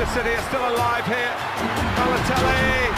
Leicester City are still alive here. Balotelli,